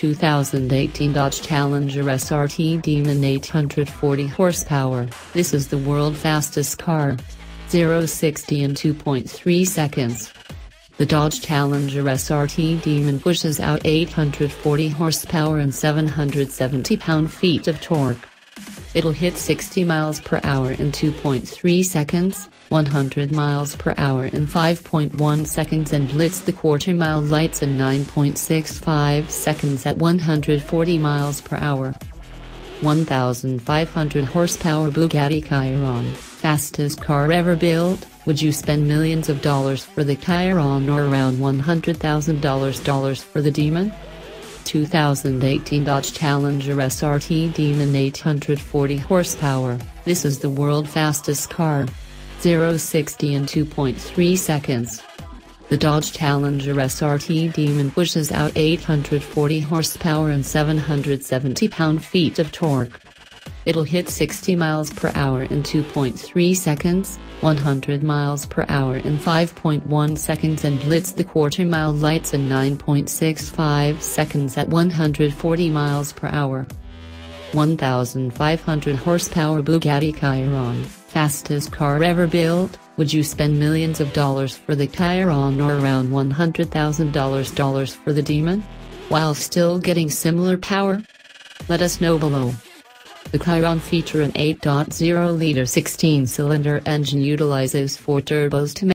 2018 Dodge Challenger SRT Demon 840 horsepower. This is the world fastest car. 0 60 in 2.3 seconds. The Dodge Challenger SRT Demon pushes out 840 horsepower and 770 pound-feet of torque. It'll hit 60 miles per hour in 2.3 seconds, 100 miles per hour in 5.1 seconds and blitz the quarter mile lights in 9.65 seconds at 140 miles per hour. 1,500 horsepower Bugatti Chiron, fastest car ever built, would you spend millions of dollars for the Chiron or around $100,000 for the Demon? 2018 Dodge Challenger SRT Demon 840 horsepower, this is the world fastest car. 0 60 in 2.3 seconds. The Dodge Challenger SRT Demon pushes out 840 horsepower and 770 pound-feet of torque. It'll hit 60 miles per hour in 2.3 seconds, 100 miles per hour in 5.1 seconds and blitz the quarter mile lights in 9.65 seconds at 140 miles per hour. 1,500 horsepower Bugatti Chiron, fastest car ever built, would you spend millions of dollars for the Chiron or around $100,000 for the Demon? While still getting similar power? Let us know below. The Chiron feature an 8.0-liter 16-cylinder engine utilizes four turbos to